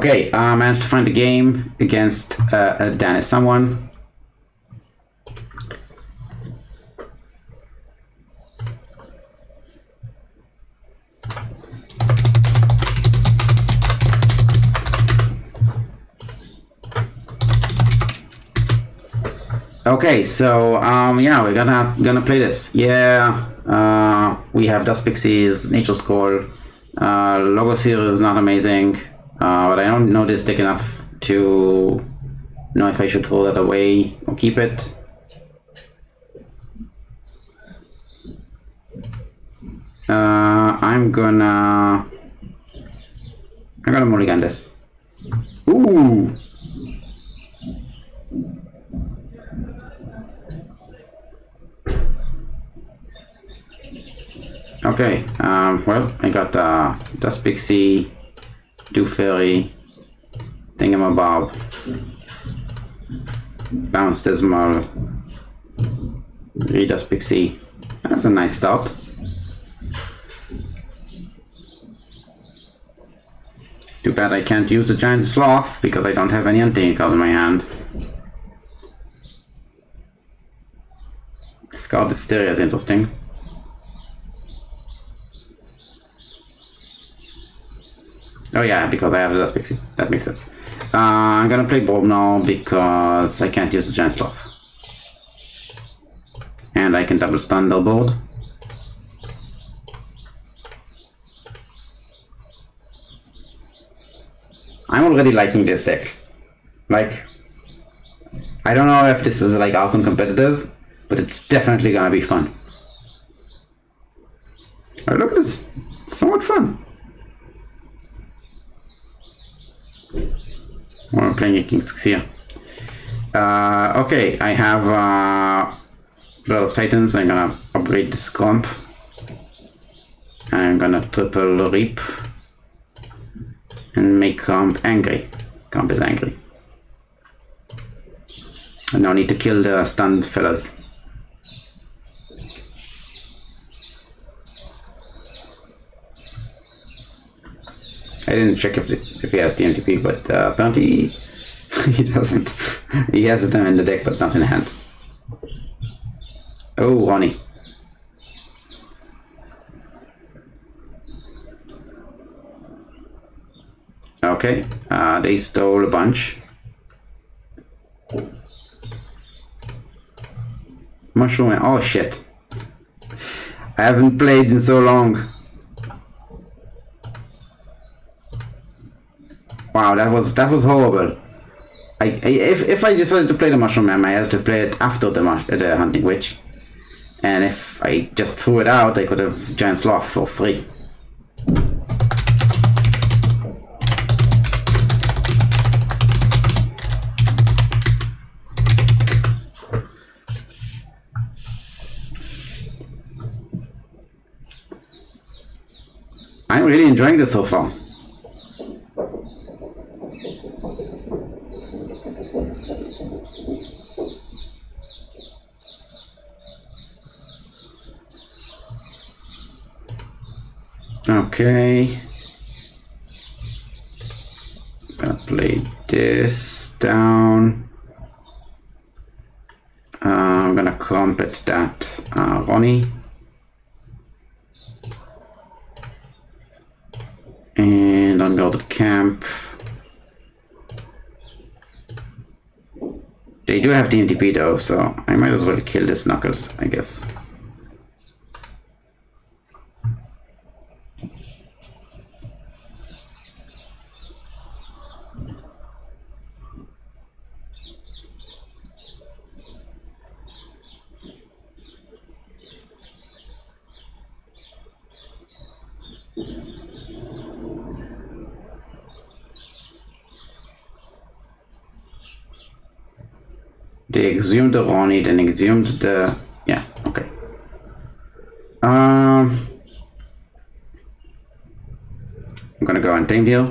Okay, I managed to find a game against uh, a someone. Okay, so um, yeah, we're gonna gonna play this. Yeah, uh, we have Dust Pixies, Nature's Call. Uh, Logos is not amazing, uh, but I don't know this deck enough to know if I should throw that away or keep it. Uh, I'm gonna I'm gonna mulligan this. Ooh. Okay, um, well, I got uh, Dust Pixie, Dew Faerie, Thingamabob, Bounce Dismal, Redust Pixie. That's a nice start. Too bad I can't use the Giant Sloth because I don't have any anti cards in my hand. Scout Hysteria is interesting. Oh yeah, because I have the Pixie. That makes sense. Uh, I'm gonna play Bob now because I can't use the Giant Sloth. And I can double stun the board. I'm already liking this deck. Like, I don't know if this is like Archon competitive, but it's definitely gonna be fun. Oh, look at this, so much fun. We're playing a King's here. Uh, okay, I have uh, Blood of Titans. I'm gonna upgrade this comp. I'm gonna triple reap and make comp angry. Comp is angry. And now need to kill the stunned fellas. I didn't check if the, if he has TMTP, but uh, apparently he doesn't. he has it in the deck, but not in hand. Oh, Ronnie. Okay, uh, they stole a bunch. Mushroom, oh shit. I haven't played in so long. Wow, that was that was horrible. I, I, if if I decided to play the mushroom man, I had to play it after the the hunting witch, and if I just threw it out, I could have giant sloth for free. I'm really enjoying this so far. Okay. Gonna play this down. Uh, I'm gonna crumpet that uh, Ronnie. And I'm going to camp. They do have DMTP though, so I might as well kill this Knuckles, I guess. They exhumed the Ronnie, then exhumed the... Yeah, okay. Um, I'm gonna go on Tame Deal.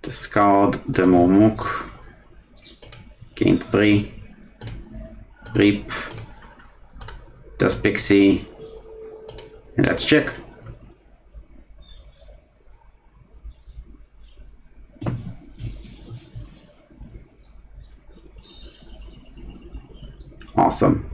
Discard the Momok. Gain 3. Reap. Dust Pixie. And that's check. Awesome.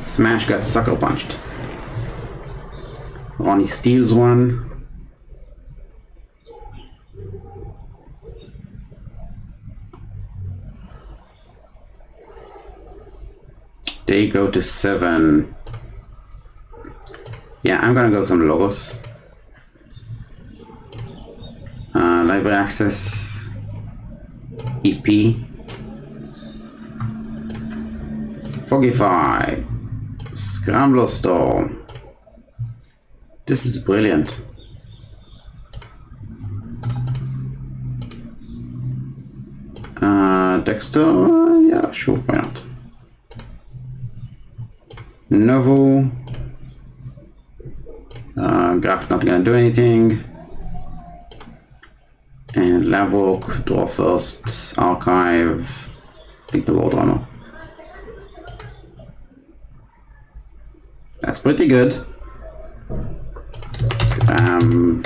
Smash got sucker punched. Ronnie steals one. They go to seven. Yeah, I'm gonna go some logos. Uh, library access. EP. Fogify. Scrambler Storm. This is brilliant. Uh, Dextre, yeah, sure, why not? Novel. Uh, Graph not gonna do anything. And Labwork, draw first, archive, think the Lord Runner. That's pretty good. Um,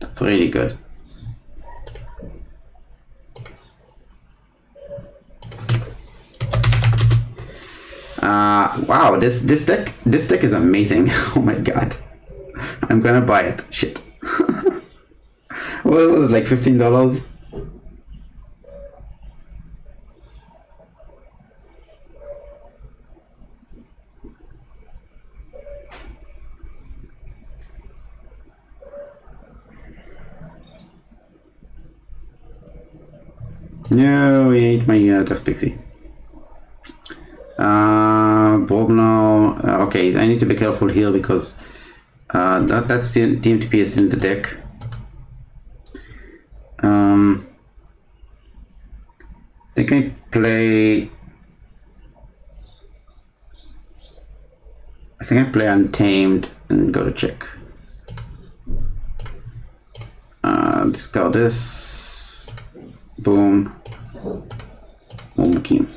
That's really good. Uh, wow, this this deck this deck is amazing. oh my god, I'm gonna buy it. Shit. well, it was like fifteen dollars. No, he ate my uh, Dust Pixie. Uh, Bobno. Uh, okay, I need to be careful here because uh, that that's the DMTP is in the deck. Um, I think I play. I think I play Untamed and go to check. Uh, discard this. Boom. Boom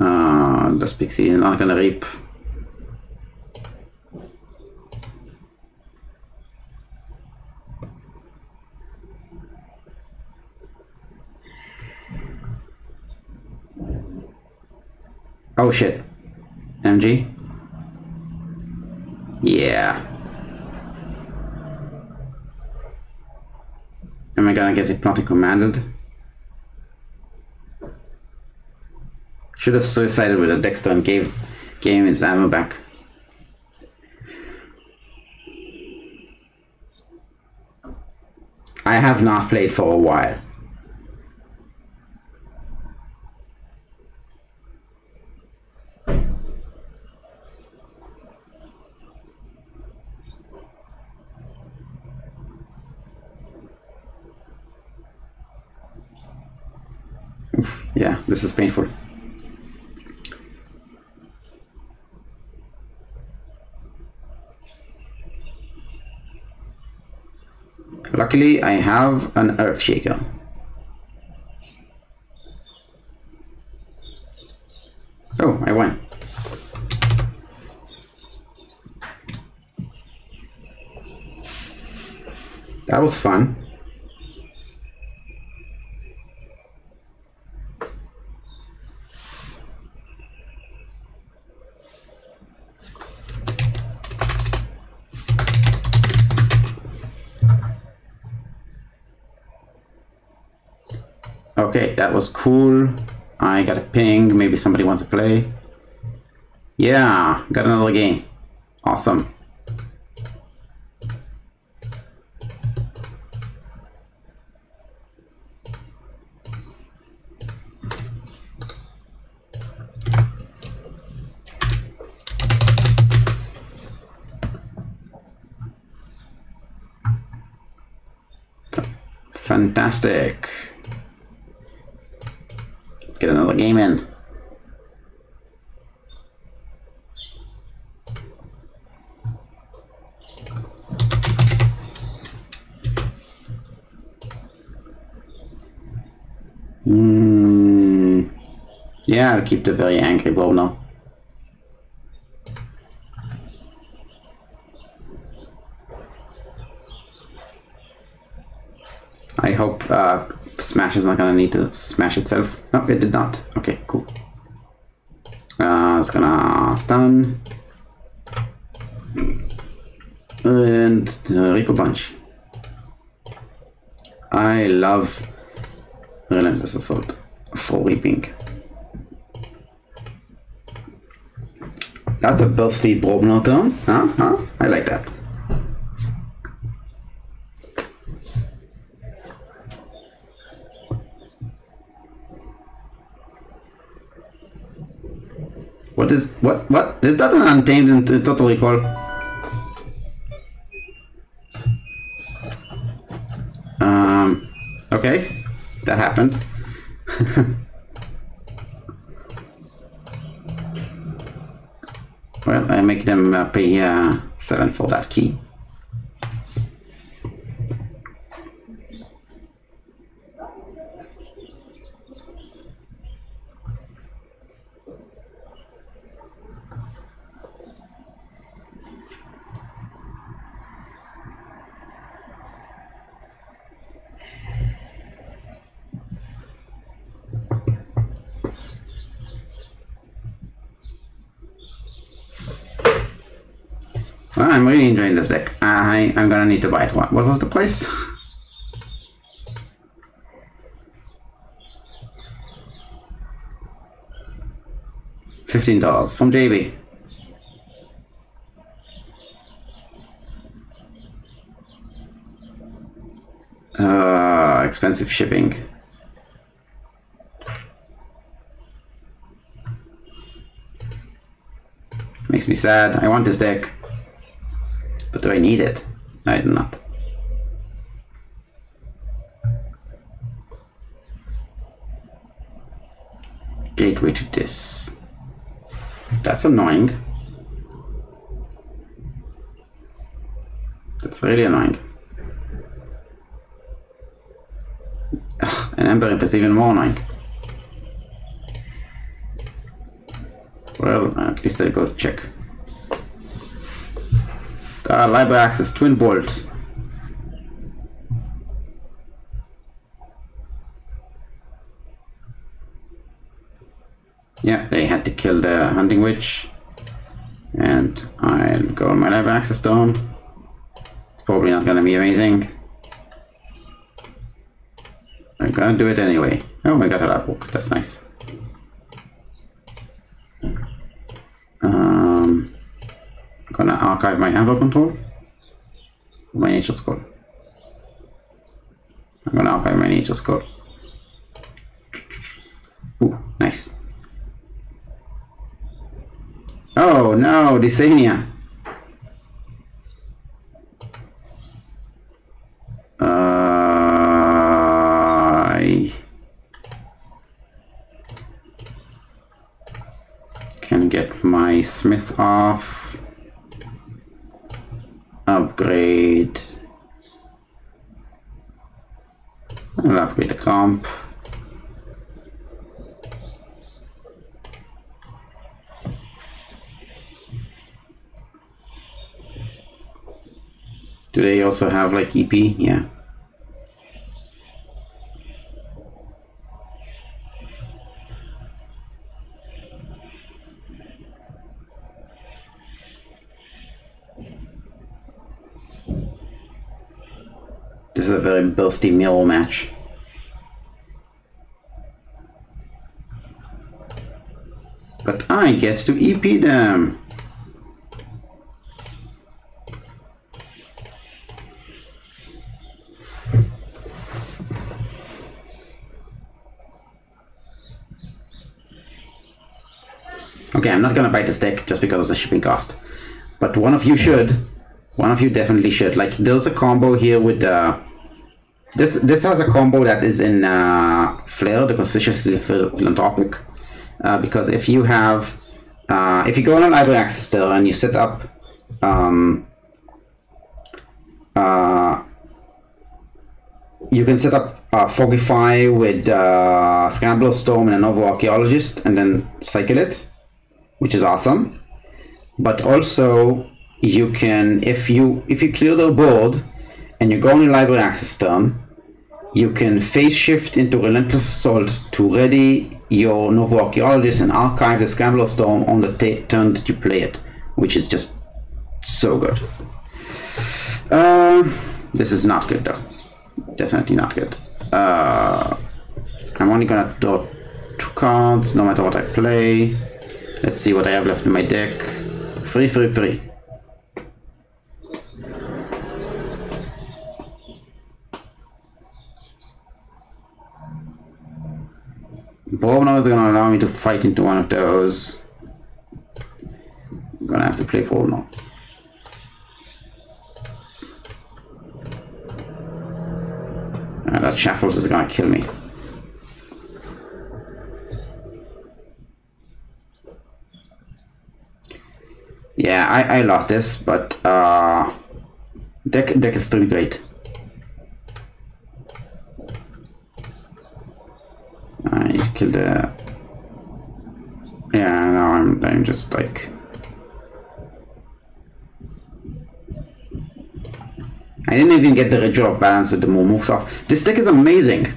Ah, Dust Pixie är not gonna reap. Oh shit. MG? Yeah. Am I gonna get hypnotic commanded? Should have suicided with a Dextre and gave, him his ammo back. I have not played for a while. yeah, this is painful. Luckily, I have an earth shaker. Oh, I won. That was fun. Okay, cool. I got a ping. Maybe somebody wants to play. Yeah, got another game. Awesome. Fantastic Let's get another game in. Mm, yeah, I'll keep the very angry blow now. I hope uh, Smash is not gonna need to smash itself. No, it did not. Okay, cool. Uh, it's gonna stun. And uh, Rico Punch. I love Relentless Assault for Weeping. That's a bursty Brobnar turn. Huh? Huh? I like that. What what is that an untamed and total recall? Um okay. That happened. well, I make them uh, pay uh, seven for that key. Well, I'm really enjoying this deck. I'm gonna need to buy it. What, what was the price? Fifteen dollars from JB. Uh, expensive shipping. Makes me sad. I want this deck. But do I need it? I do not. Gateway to Dis. That's annoying. That's really annoying. Ugh, an Ember is even more annoying. Well, at least I go check. Uh, library access, twin bolt. Yeah, they had to kill the hunting witch. And I'll go on my library access stone. It's probably not gonna be amazing. I'm gonna do it anyway. Oh, I got a lab book. That's nice. Um, Gonna archive my Anvil control. My nature scroll. I'm gonna archive my nature scroll. Ooh, nice. Oh no, Dysania. I can get my smith off. Upgrade. I'll upgrade the comp. Do they also have like EP? Yeah. Is a very bursty mill match. But I get to EP them. Okay, I'm not gonna buy this deck just because of the shipping cost. But one of you should. One of you definitely should. Like, there's a combo here with uh, this. This has a combo that is in uh, Flare, the conspicuously philanthropic. Uh, because if you have, uh, if you go on a library access still and you set up, um, uh, you can set up uh, Fogify with uh, Storm and a Novu Archaeologist and then cycle it, which is awesome. But also you can, if you if you clear the board and you go on your library access turn, you can phase shift into Relentless Assault to ready your Novu Archaeologist and archive the Scrambler Storm on the turn that you play it, which is just so good. Uh, this is not good though. Definitely not good. Uh, I'm only gonna draw two cards no matter what I play. Let's see what I have left in my deck. Three, three, three. Bobno is gonna allow me to fight into one of those. I'm gonna have to play Bobno. Uh, that Shaffles is gonna kill me. Yeah, I, I lost this, but uh, deck deck is still great. The. Yeah, no, I'm I'm just like. I didn't even get the ritual of balance with the moves off. This deck is amazing.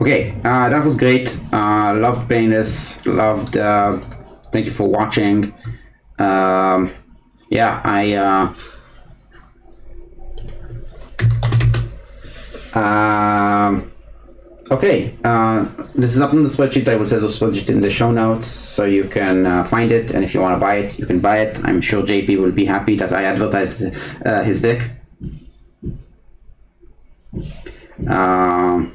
Okay, uh, that was great. Uh, loved playing this. Loved. Uh, thank you for watching. Um, yeah, I. Uh, Um, okay, uh, this is up in the spreadsheet. I will set the spreadsheet in the show notes so you can uh, find it. And if you want to buy it, you can buy it. I'm sure JP will be happy that I advertised uh, his deck. Um,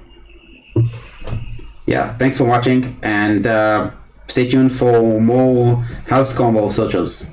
yeah, thanks for watching and uh, stay tuned for more house combo searches.